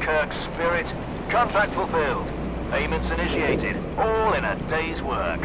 Kirk's spirit. Contract fulfilled. Payments initiated. All in a day's work.